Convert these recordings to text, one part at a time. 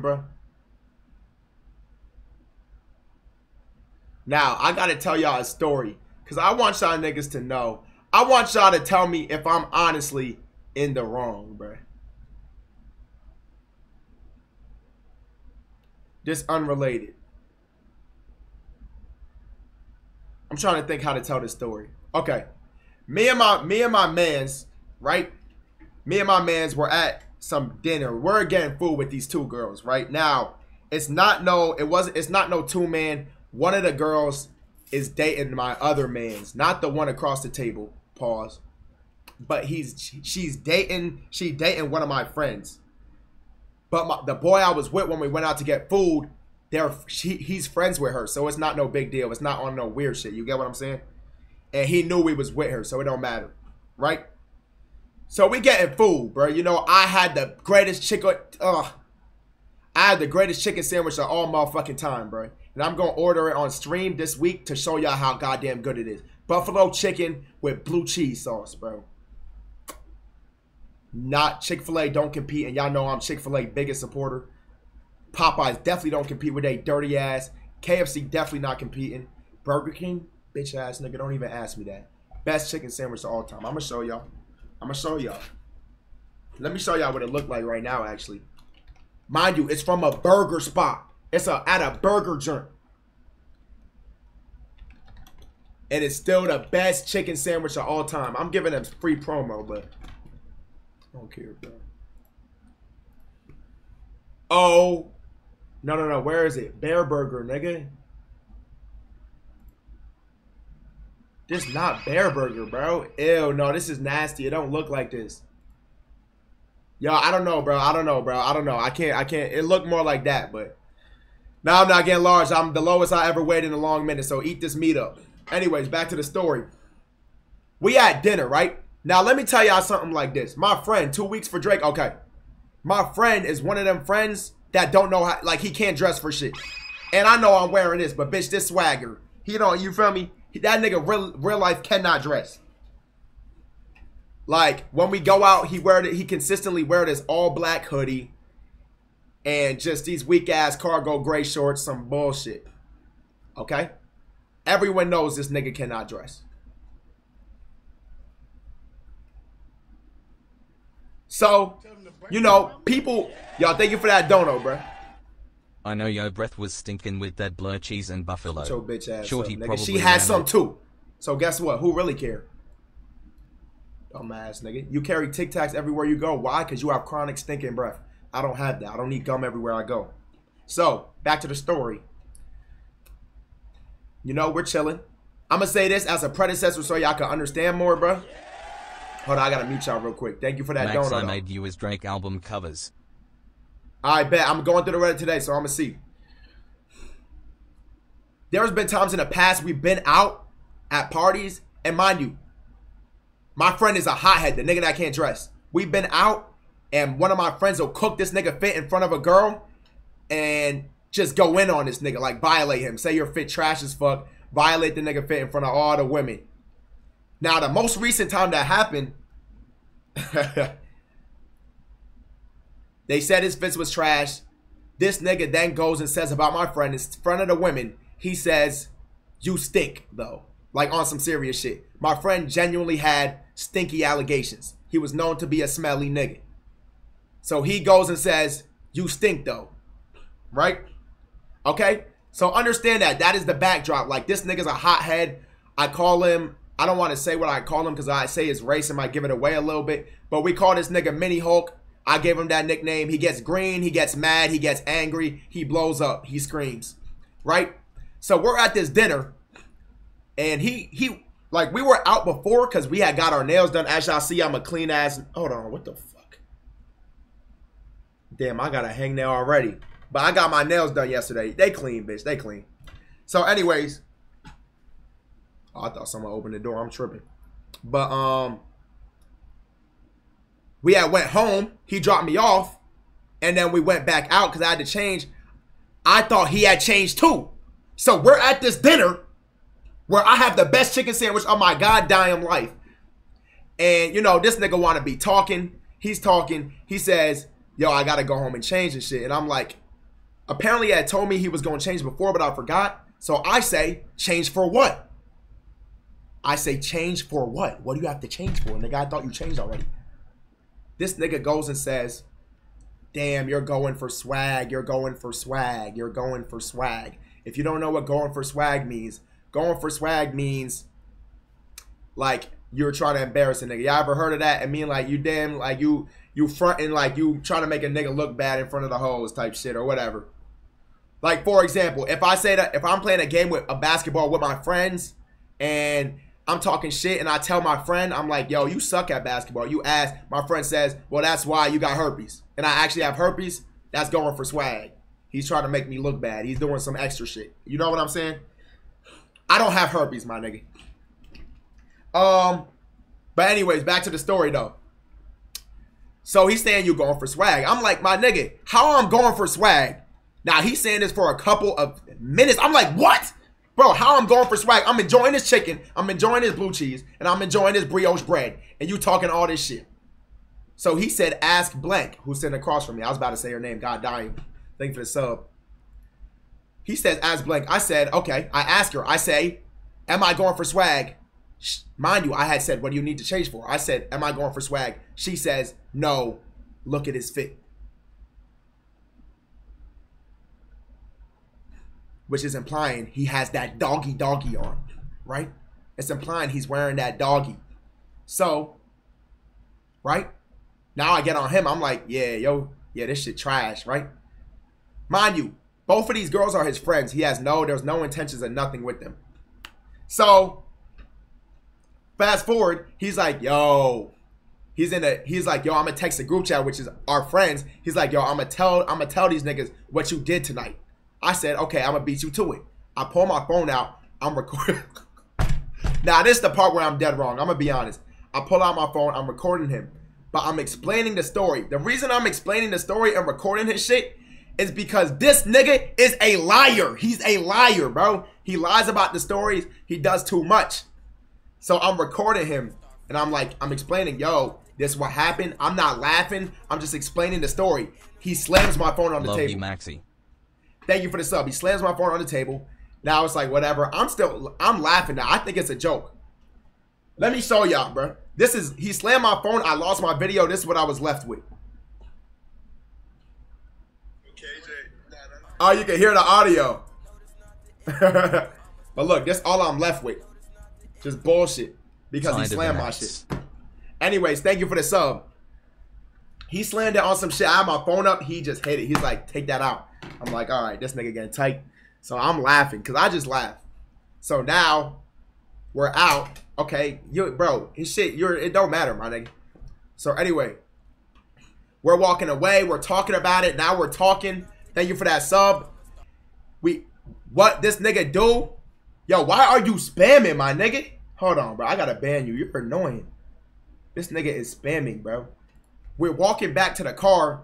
bro. Now, I gotta tell y'all a story. Cause I want y'all niggas to know. I want y'all to tell me if I'm honestly in the wrong, bro. Just unrelated. I'm trying to think how to tell this story. Okay. Me and my me and my mans, right? Me and my mans were at some dinner. We're getting food with these two girls, right? Now, it's not no, it wasn't it's not no two man. One of the girls is dating my other man's, not the one across the table. Pause. But he's she's dating she dating one of my friends. But my, the boy I was with when we went out to get food, they're she, he's friends with her, so it's not no big deal. It's not on no weird shit. You get what I'm saying? And he knew we was with her, so it don't matter, right? So we getting food, bro. You know I had the greatest chicken. Ugh, I had the greatest chicken sandwich of all motherfucking time, bro. And I'm gonna order it on stream this week to show y'all how goddamn good it is. Buffalo chicken with blue cheese sauce, bro. Not Chick Fil A don't compete, and y'all know I'm Chick Fil A biggest supporter. Popeyes definitely don't compete with a dirty ass. KFC definitely not competing. Burger King, bitch ass nigga, don't even ask me that. Best chicken sandwich of all time. I'm gonna show y'all. I'm gonna show y'all. Let me show y'all what it looked like right now, actually. Mind you, it's from a burger spot. It's a at a burger joint. And it's still the best chicken sandwich of all time. I'm giving them free promo, but I don't care, bro. Oh. No, no, no. Where is it? Bareburger, nigga. This not Bareburger, bro. Ew, no, this is nasty. It don't look like this. Yo, I don't know, bro. I don't know, bro. I don't know. I can't, I can't. It looked more like that, but. Now I'm not getting large. I'm the lowest I ever weighed in a long minute, so eat this meat up. Anyways, back to the story. We at dinner, right? Now let me tell y'all something like this. My friend, two weeks for Drake. Okay. My friend is one of them friends that don't know how, like he can't dress for shit. And I know I'm wearing this, but bitch, this swagger. He don't, you feel me? That nigga real, real life cannot dress. Like when we go out, he wear it. He consistently wear this all black hoodie, and just these weak ass cargo gray shorts, some bullshit. Okay, everyone knows this nigga cannot dress. So, you know, people, y'all, thank you for that dono, bro. I know your breath was stinking with that blur cheese and buffalo. Your bitch ass Shorty up, nigga. probably She has ran some too. So guess what? Who really care? Dumbass nigga. You carry Tic Tacs everywhere you go. Why? Because you have chronic stinking breath. I don't have that. I don't need gum everywhere I go. So, back to the story. You know, we're chilling. I'm going to say this as a predecessor so y'all can understand more, bro. Hold on, I got to mute y'all real quick. Thank you for that Max, donut. I made you as Drake album covers. I bet. I'm going through the Reddit today, so I'm gonna see. There's been times in the past we've been out at parties, and mind you, my friend is a hothead, the nigga that can't dress. We've been out, and one of my friends will cook this nigga fit in front of a girl, and just go in on this nigga, like violate him. Say your fit trash as fuck, violate the nigga fit in front of all the women. Now, the most recent time that happened. They said his fist was trash. This nigga then goes and says about my friend in front of the women, he says, You stink, though. Like on some serious shit. My friend genuinely had stinky allegations. He was known to be a smelly nigga. So he goes and says, You stink, though. Right? Okay? So understand that. That is the backdrop. Like, this nigga's a hothead. I call him, I don't want to say what I call him because I say his race and might give it away a little bit. But we call this nigga Mini Hulk. I gave him that nickname. He gets green, he gets mad, he gets angry, he blows up, he screams. Right? So we're at this dinner, and he he like we were out before because we had got our nails done. As y'all see, I'm a clean ass. Hold on, what the fuck? Damn, I got a hangnail already. But I got my nails done yesterday. They clean, bitch. They clean. So, anyways. Oh, I thought someone opened the door. I'm tripping. But um we had went home. He dropped me off, and then we went back out because I had to change. I thought he had changed too. So we're at this dinner where I have the best chicken sandwich of my goddamn life. And you know, this nigga wanna be talking. He's talking. He says, Yo, I gotta go home and change and shit. And I'm like, Apparently, he had told me he was to change before, but I forgot. So I say, change for what? I say, change for what? What do you have to change for? And the guy thought you changed already. This nigga goes and says, damn, you're going for swag. You're going for swag. You're going for swag. If you don't know what going for swag means, going for swag means like you're trying to embarrass a nigga. Y'all ever heard of that? I mean, like you damn, like you you fronting like you trying to make a nigga look bad in front of the hoes type shit or whatever. Like for example, if I say that if I'm playing a game with a basketball with my friends and I'm talking shit and I tell my friend, I'm like, yo, you suck at basketball. You ask, my friend says, well, that's why you got herpes. And I actually have herpes, that's going for swag. He's trying to make me look bad. He's doing some extra shit. You know what I'm saying? I don't have herpes, my nigga. Um, but anyways, back to the story though. So he's saying you're going for swag. I'm like, my nigga, how I'm going for swag? Now he's saying this for a couple of minutes. I'm like, what? Bro, how I'm going for swag? I'm enjoying this chicken, I'm enjoying this blue cheese, and I'm enjoying this brioche bread. And you talking all this shit. So he said, ask blank, who's sitting across from me. I was about to say her name, God dying. Thank you for the sub. He says, ask blank. I said, okay. I ask her, I say, am I going for swag? Mind you, I had said, what do you need to change for? I said, am I going for swag? She says, no, look at his fit. Which is implying he has that doggy doggy on, right? It's implying he's wearing that doggy. So, right? Now I get on him. I'm like, yeah, yo, yeah, this shit trash, right? Mind you, both of these girls are his friends. He has no, there's no intentions of nothing with them. So, fast forward, he's like, yo, he's in a, he's like, yo, I'm gonna text the group chat, which is our friends. He's like, yo, I'm gonna tell, I'm gonna tell these niggas what you did tonight. I said, okay, I'm gonna beat you to it. I pull my phone out. I'm recording. now this is the part where I'm dead wrong. I'm gonna be honest. I pull out my phone. I'm recording him but I'm explaining the story. The reason I'm explaining the story and recording his shit is because this nigga is a liar. He's a liar, bro. He lies about the stories. He does too much. So I'm recording him and I'm like, I'm explaining, yo, this is what happened. I'm not laughing. I'm just explaining the story. He slams my phone on the Love table. you, Maxi. Thank you for the sub. He slams my phone on the table. Now it's like, whatever. I'm still, I'm laughing now. I think it's a joke. Let me show y'all, bro. This is, he slammed my phone. I lost my video. This is what I was left with. Oh, you can hear the audio. but look, that's all I'm left with. Just bullshit. Because he slammed my shit. Anyways, thank you for the sub. He slammed it on some shit. I had my phone up. He just hit it. He's like, take that out. I'm like, all right, this nigga getting tight. So I'm laughing because I just laugh. So now we're out. Okay, you bro, his shit, you're it don't matter, my nigga. So anyway, we're walking away. We're talking about it. Now we're talking. Thank you for that sub. We what this nigga do? Yo, why are you spamming, my nigga? Hold on, bro. I gotta ban you. You're annoying. This nigga is spamming, bro. We're walking back to the car.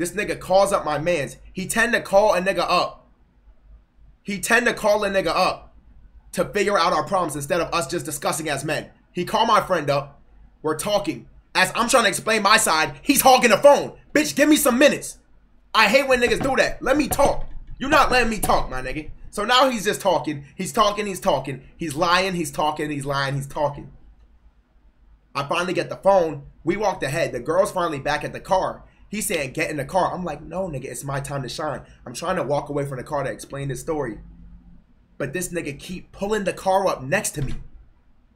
This nigga calls up my mans. He tend to call a nigga up. He tend to call a nigga up to figure out our problems instead of us just discussing as men. He called my friend up. We're talking. As I'm trying to explain my side, he's hogging the phone. Bitch, give me some minutes. I hate when niggas do that. Let me talk. You're not letting me talk, my nigga. So now he's just talking. He's talking, he's talking. He's lying, he's talking, he's lying, he's talking. I finally get the phone. We walked ahead. The girl's finally back at the car. He's saying, get in the car. I'm like, no, nigga, it's my time to shine. I'm trying to walk away from the car to explain this story. But this nigga keep pulling the car up next to me.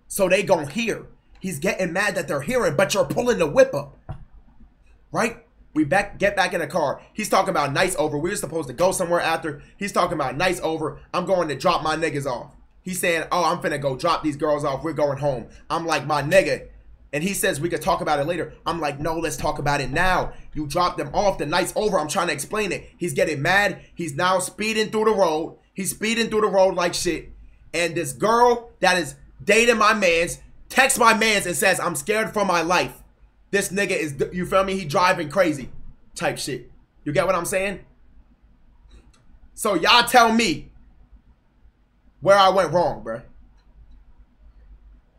So they gon' hear. He's getting mad that they're hearing, but you're pulling the whip up. Right? We back get back in the car. He's talking about nights over. We were supposed to go somewhere after. He's talking about nights over. I'm going to drop my niggas off. He's saying, Oh, I'm finna go drop these girls off. We're going home. I'm like, my nigga. And he says we could talk about it later. I'm like, no, let's talk about it now. You dropped them off. The night's over. I'm trying to explain it. He's getting mad. He's now speeding through the road. He's speeding through the road like shit. And this girl that is dating my mans texts my mans and says, I'm scared for my life. This nigga is, you feel me? He driving crazy type shit. You get what I'm saying? So y'all tell me where I went wrong, bruh.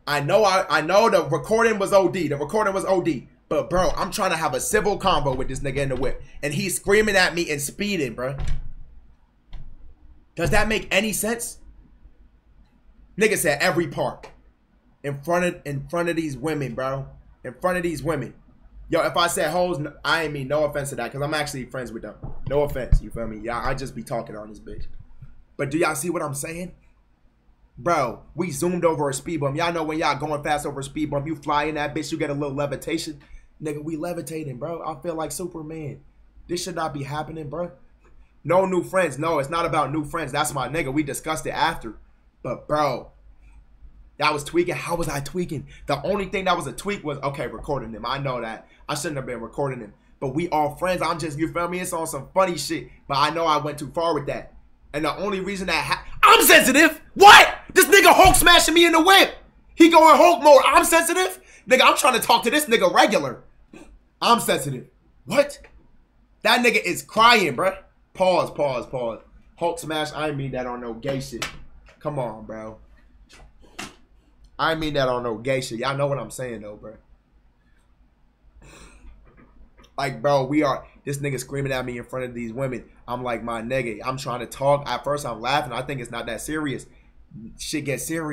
I know I, I know the recording was OD. The recording was OD. But bro, I'm trying to have a civil convo with this nigga in the whip. And he's screaming at me and speeding, bro. Does that make any sense? Nigga said every park. In front of in front of these women, bro. In front of these women. Yo, if I said hoes, I ain't mean no offense to that, because I'm actually friends with them. No offense, you feel me? Yeah, I just be talking on this bitch. But do y'all see what I'm saying? Bro, we zoomed over a speed bump. Y'all know when y'all going fast over a speed bump, you fly in that bitch, you get a little levitation. Nigga, we levitating, bro. I feel like Superman. This should not be happening, bro. No new friends. No, it's not about new friends. That's my nigga. We discussed it after. But bro, that was tweaking. How was I tweaking? The only thing that was a tweak was okay, recording them. I know that. I shouldn't have been recording them. But we all friends. I'm just, you feel me? It's on some funny shit. But I know I went too far with that. And the only reason that ha- I'm sensitive. What? This nigga Hulk smashing me in the whip. He going Hulk mode. I'm sensitive. Nigga, I'm trying to talk to this nigga regular. I'm sensitive. What? That nigga is crying, bruh. Pause, pause, pause. Hulk smash. I mean that on no gay shit. Come on, bro. I mean that on no gay shit. Y'all know what I'm saying though, bro. Like, bro, we are this nigga screaming at me in front of these women. I'm like, my nigga, I'm trying to talk. At first, I'm laughing. I think it's not that serious. Shit gets serious.